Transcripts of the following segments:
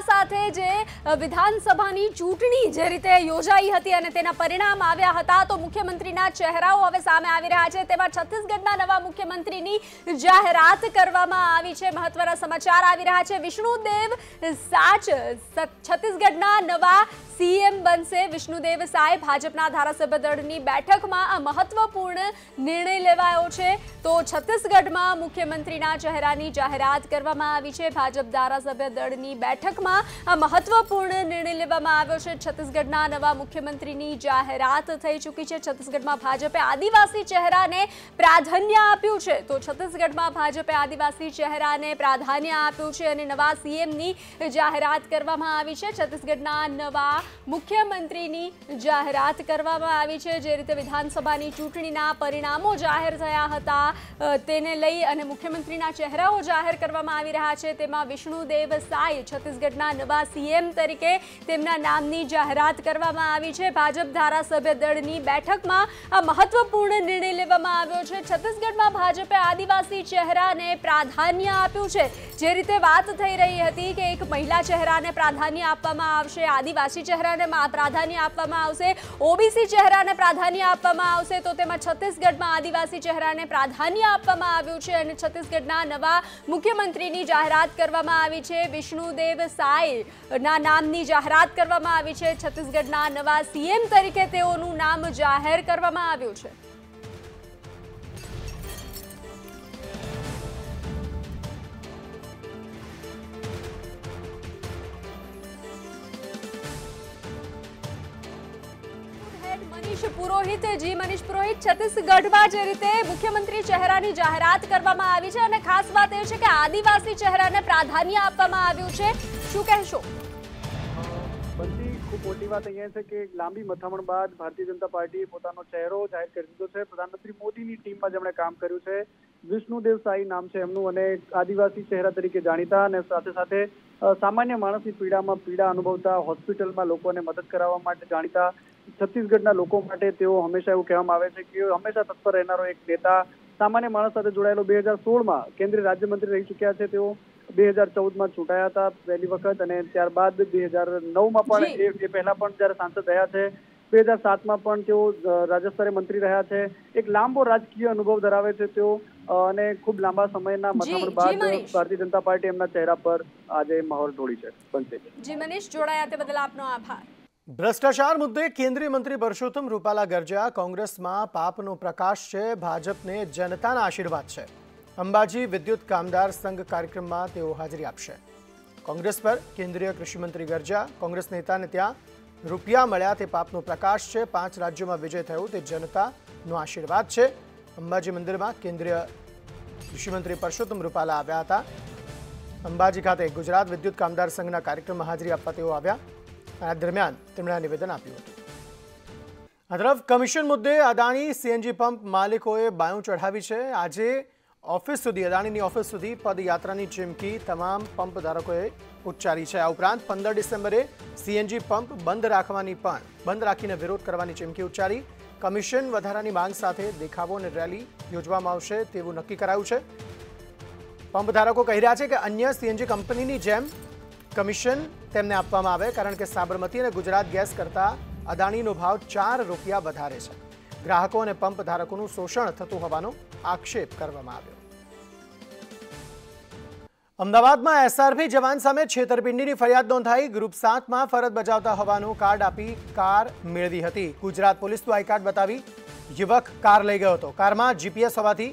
આ સાથે જે વિધાનસભાની ચૂંટણી જે રીતે યોજાઈ હતી અને તેના પરિણામ આવ્યા હતા, તો મુખ્યમંત્રીના ચહેરાઓ હવે સામે આવી રહ્યા છે. તેમાં છત્તીસગઢના નવા મુખ્યમંત્રીની જાહેરાત કરવામાં આવી છે. મહત્વના સમાચાર આવી રહ્યા છે. વિષ્ણુદેવ સાચ છત્તીસગઢના નવા સીએમ બનશે. વિષ્ણુદેવ સાય ભાજપના ધારાસભ્ય દળની બેઠકમાં આ મહત્વપૂર્ણ નિર્ણય લેવાયો છે. તો છત્તીસગઢમાં મુખ્યમંત્રીના ચહેરાની જાહેરાત કરવામાં આવી છે. ભાજપ ધારાસભ્ય દળની બેઠકમાં આ મહત્વપૂર્ણ નિર્ણય લેવામાં આવ્યો છે. છત્તીસગઢના નવા મુખ્યમંત્રીની જાહેરાત થઈ ચૂકી છે. છત્તીસગઢમાં ભાજપે આદિવાસી ચહેરાને પ્રાધાન્ય આપ્યું છે. તો છત્તીસગઢમાં ભાજપે આદિવાસી ચહેરાને પ્રાધાન્ય આપ્યું છે અને નવા સીએમની જાહેરાત કરવામાં આવી છે. છત્તીસગઢના નવા મુખ્યમંત્રીની જાહેરાત કરવામાં આવી છે. જે રીતે વિધાનસભાની ચૂંટણીના પરિણામો જાહેર થયા હતા તેને લઈ અને મુખ્યમંત્રીના ચહેરાઓ જાહેર કરવામાં આવી રહ્યા છે. તેમાં વિષ્ણુદેવ સાય છત્તીસગઢના નવા સીએમ તરીકે તેમના નામની જાહેરાત કરવામાં આવી છે. ભાજપ ધારાસભ્ય દળની બેઠકમાં આ મહત્વપૂર્ણ નિર્ણય લેવામાં આવ્યો છે. છત્તીસગઢમાં ભાજપે આદિવાસી ચહેરાને પ્રાધાન્ય આપ્યું છે. જે રીતે વાત થઈ રહી હતી કે એક મહિલા ચહેરાને પ્રાધાન્ય આપવામાં આવશે, આદિવાસી ચહેરાને પ્રાધાન્ય આપવામાં આવશે, ઓબીસી ચહેરાને પ્રાધાન્ય આપવામાં આવશે, તો તેમાં છત્તીસગઢમાં આદિવાસી ચહેરાને પ્રાધાન્ય આપવામાં આવ્યું છે. અને છત્તીસગઢના નવા મુખ્યમંત્રીની જાહેરાત કરવામાં આવી છે. વિષ્ણુદેવ સાય ના નામની જાહેરાત કરવામાં આવી છે. છત્તીસગઢના નવા સીએમ તરીકે તેઓનું નામ જાહેર કરવામાં આવ્યું છે. મનીષ પુરોહિત, જી મનીષ પુરોહિત, છત્તીસગઢમાં જે રીતે મુખ્યમંત્રી ચહેરાની જાહેરાત કરવામાં આવી છે અને ખાસ વાત એ છે કે આદિવાસી ચહેરાને પ્રાધાન્ય આપવામાં આવ્યું છે. શું કહેશો? બનતી ખૂબ મોટી વાત અહીંયા છે કે લાંબી મથામણ બાદ ભારતીય જનતા પાર્ટીએ પોતાનો ચહેરો જાહેર કરી દીધો છે. પ્રધાનમંત્રી મોદીની ટીમમાં જેમણે કામ કર્યું છે, વિષ્ણુદેવ સાઈ નામ છે એમનું અને આદિવાસી ચહેરા તરીકે જાણીતા અને સાથે સાથે સામાન્ય માણસની પીડામાં પીડા અનુભવતા હોસ્પિટલમાં લોકોને મદદ કરાવવા માટે જાણીતા છત્તીસગઢના લોકો માટે તેઓ હંમેશા એવું કહેવામાં આવે છે કે હંમેશા તત્પર રહેનારો એક નેતા સામાન્ય માણસ સાથે જોડાયેલો બે હજાર સોળમાં કેન્દ્રીય રાજ્યમંત્રી રહી ચૂક્યા છે. તેઓ બે હજાર ચૌદમાં ચૂંટાયા હતા પહેલી વખત અને ત્યારબાદ બે હજાર નવમાં પણ. એ પહેલા પણ જ્યારે સાંસદ રહ્યા છે બે હજાર સાતમાં પણ તેઓ રાજ્ય સ્તરે મંત્રી રહ્યા છે. એક લાંબો રાજકીય અનુભવ ધરાવે છે તેઓ અને ખૂબ લાંબા સમયના મથામણ બાદ ભારતીય જનતા પાર્ટી એમના ચહેરા પર આજે માહોલ ઢોળી છે. બનશે જી મનીષ જોડાયા તે બદલ આપનો આભાર. ભ્રષ્ટાચાર મુદ્દે કેન્દ્રીય મંત્રી પરસોત્તમ રૂપાલા ગરજ્યા કોંગ્રેસમાં પાપનો પ્રકાશ છે ભાજપને જનતાના આશીર્વાદ છે અંબાજી વિદ્યુત કામદાર સંઘ કાર્યક્રમમાં તેઓ હાજરી આપશે કોંગ્રેસ પર કેન્દ્રીય કૃષિમંત્રી ગરજ્યા કોંગ્રેસ નેતાને ત્યાં રૂપિયા મળ્યા તે પાપનો પ્રકાશ છે પાંચ રાજ્યોમાં વિજય થયો તે જનતાનો આશીર્વાદ છે અંબાજી મંદિરમાં કેન્દ્રીય કૃષિમંત્રી પરસોત્તમ રૂપાલા આવ્યા હતા અંબાજી ખાતે ગુજરાત વિદ્યુત કામદાર સંઘના કાર્યક્રમમાં હાજરી આપવા તેઓ આવ્યા આ દરમિયાન તેમણે આ નિવેદન આપ્યું હતું. આ તરફ કમિશન મુદ્દે અદાણી સીએનજી પંપ માલિકોએ બાયું ચઢાવી છે. આજે ઓફિસ સુધી, અદાણીની ઓફિસ સુધી પદયાત્રાની ચીમકી તમામ પંપ ધારકોએ ઉચ્ચારી છે. આ ઉપરાંત પંદર ડિસેમ્બરે સીએનજી પંપ બંધ રાખવાની પણ, બંધ રાખીને વિરોધ કરવાની ચીમકી ઉચ્ચારી. કમિશન વધારાની માંગ સાથે દેખાવો અને રેલી યોજવામાં આવશે તેવું નક્કી કરાયું છે. પંપ ધારકો કહી રહ્યા છે કે અન્ય સીએનજી કંપનીની જેમ કમિશન તેમને આપવામાં આવે કારણ કે સાબરમતી અને ગુજરાત ગેસ કરતા અદાણીનો ભાવ ચાર રૂપિયા વધારે છે. ગ્રાહકો અને પંપ ધારકોનું શોષણ થતું હોવાનો આક્ષેપ કરવામાં આવ્યો. અમદાવાદમાં એસઆરપી જવાન સામે છેતરપિંડીની ફરિયાદ નોંધાઈ. ગ્રુપ સાતમાં ફરજ બજાવતા હોવાનું કાર્ડ આપી કાર મેળવી હતી. ગુજરાત પોલીસનું આઈ કાર્ડ બતાવી યુવક કાર લઈ ગયો હતો. કારમાં જીપીએસ હોવાથી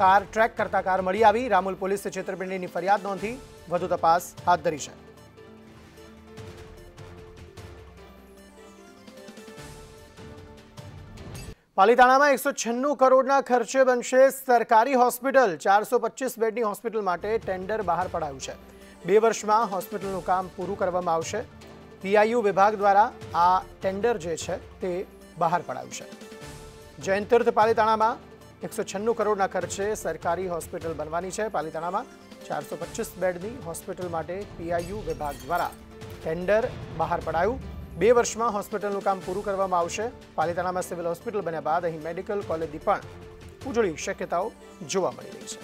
કાર ટ્રેક કરતા કાર મળી આવી. રામુલ પોલીસે છેતરપિંડીની ફરિયાદ નોંધી વધુ તપાસ હાથ ધરી છે. પાલીતાણામાં એકસો છન્નું કરોડના ખર્ચે બનશે સરકારી હોસ્પિટલ. ચારસો પચીસ બેડની હોસ્પિટલ માટે ટેન્ડર બહાર પડાયું છે. બે વર્ષમાં હોસ્પિટલનું કામ પૂરું કરવામાં આવશે. પીઆઈયુ વિભાગ દ્વારા આ ટેન્ડર જે છે તે બહાર પડાયું છે. જયંતીર્થ તીર્થ પાલીતાણામાં એકસો છન્નું કરોડના ખર્ચે સરકારી હોસ્પિટલ બનવાની છે. પાલીતાણામાં ચારસો પચીસ બેડની હોસ્પિટલ માટે પીઆઈયુ વિભાગ દ્વારા ટેન્ડર બહાર પડાયું. બે વર્ષમાં હોસ્પિટલનું કામ પૂરું કરવામાં આવશે. પાલિતાણામાં સિવિલ હોસ્પિટલ બન્યા બાદ અહીં મેડિકલ કોલેજની પણ ઉજળી શક્યતાઓ જોવા મળી રહી છે.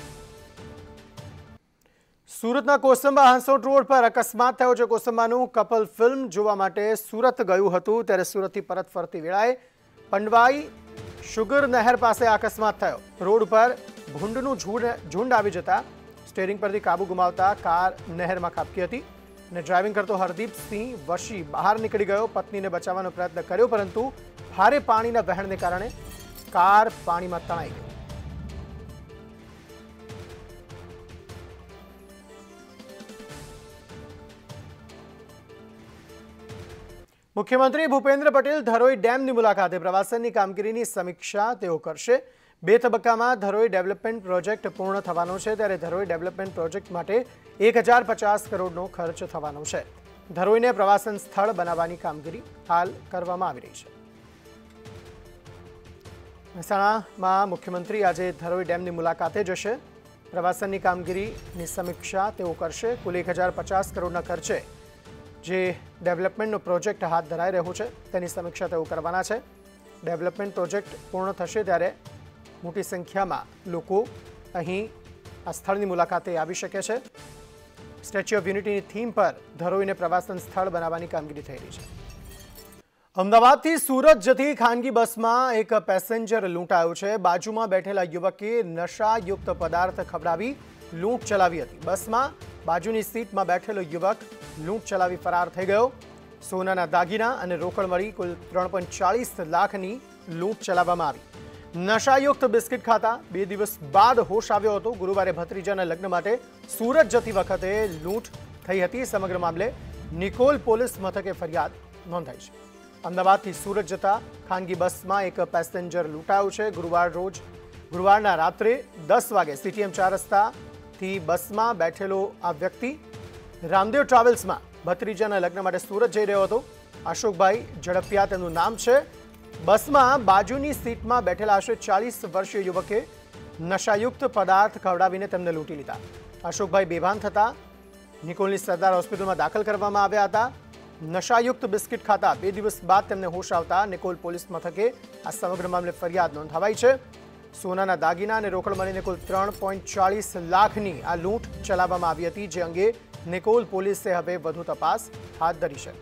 સુરતના કોસંબા હાંસોટ રોડ પર અકસ્માત થયો છે. કોસંબાનું કપલ ફિલ્મ જોવા માટે સુરત ગયું હતું. ત્યારે સુરતથી પરત ફરતી વેળાએ પંડવાઈ શુગર નહેર પાસે અકસ્માત થયો. રોડ પર ભૂંડનું ઝુંડ આવી જતા સ્ટેરિંગ પરથી કાબુ ગુમાવતા કાર નહેરમાં ખાબકી હતી. અને ડ્રાઇવિંગ કરતો હરદીપસિંહ વશી બહાર નીકળી ગયો. પત્નીને બચાવવાનો પ્રયત્ન કર્યો, પરંતુ ભારે પાણીના વહેણને કારણે કાર પાણીમાં તણાઈ ગઈ. મુખ્યમંત્રી ભૂપેન્દ્ર પટેલ ધરોઈ ડેમની મુલાકાતે પ્રવાસનની કામગીરીની સમીક્ષા તેઓ કરશે. બે તબક્કામાં ધરોઈ ડેવલપમેન્ટ પ્રોજેક્ટ પૂર્ણ થવાનો છે, ત્યારે ધરોઈ ડેવલપમેન્ટ પ્રોજેક્ટ માટે એક હજાર પચાસ કરોડનો ખર્ચ થવાનો છે. ધરોઈને પ્રવાસન સ્થળ બનાવવાની કામગીરી હાલ કરવામાં આવી રહી છે. મહેસાણામાં મુખ્યમંત્રી આજે ધરોઈ ડેમની મુલાકાતે જશે. પ્રવાસનની કામગીરીની સમીક્ષા તેઓ કરશે. કુલ એક હજાર પચાસ કરોડના ખર્ચે જે ડેવલપમેન્ટનો પ્રોજેક્ટ હાથ ધરાઈ રહ્યો છે, તેની સમીક્ષા તેઓ કરવાના છે. ડેવલપમેન્ટ પ્રોજેક્ટ પૂર્ણ થશે ત્યારે મોટી સંખ્યામાં લોકો અહીં આ સ્થળની મુલાકાતે આવી શકે છે. સ્ટેચ્યુ ઓફ યુનિટીની થીમ પર ધરોઈને પ્રવાસન સ્થળ બનાવવાની કામગીરી થઈ રહી છે. અમદાવાદથી સુરત જતી ખાનગી બસમાં એક પેસેન્જર લૂંટાયો છે. બાજુમાં બેઠેલા યુવકે નશાયુક્ત પદાર્થ ખવડાવી લૂંટ ચલાવી હતી. બસમાં બાજુની સીટમાં બેઠેલો યુવક લૂંટ ચલાવી ફરાર થઈ ગયો. સોનાના દાગીના અને રોકડ મળી કુલ ત્રણ લાખની લૂંટ ચલાવવામાં આવી. નશાયુક્ત બિસ્કિટ ખાતા બે દિવસ બાદ હોશ આવ્યો હતો. ગુરુવારે ભત્રીજાના લગ્ન માટે સુરત જતી વખતે લૂંટ થઈ હતી. સમગ્ર મામલે નિકોલ પોલીસ મથકે ફરિયાદ નોંધાઈ છે. અમદાવાદથી સુરત જતા ખાનગી બસમાં એક પેસેન્જર લૂંટાયો છે. ગુરુવાર રોજ, ગુરુવારના રાત્રે દસ વાગે સીટીએમ ચાર રસ્તાથી બસમાં બેઠેલો આ વ્યક્તિ રામદેવ ટ્રાવેલ્સમાં ભત્રીજાના લગ્ન માટે સુરત જઈ રહ્યો હતો. અશોકભાઈ ઝડપિયા, તેમનું નામ છે. બસમાં બાજુની સીટમાં બેઠેલા આશરે ચાલીસ વર્ષીય યુવકે નશાયુક્ત પદાર્થ ખવડાવીને તેમને લૂંટી લીધા. અશોકભાઈ બેભાન થતા નિકોલની સરદાર હોસ્પિટલમાં દાખલ કરવામાં આવ્યા હતા. નશાયુક્ત બિસ્કિટ ખાતા બે દિવસ બાદ તેમને હોશ આવતા નિકોલ પોલીસ મથકે આ સમગ્ર મામલે ફરિયાદ નોંધાવાઈ છે. સોનાના દાગીના અને રોકડ મળીને કુલ ત્રણ લાખની આ લૂંટ ચલાવવામાં આવી હતી, જે અંગે નિકોલ પોલીસે હવે વધુ તપાસ હાથ ધરી છે.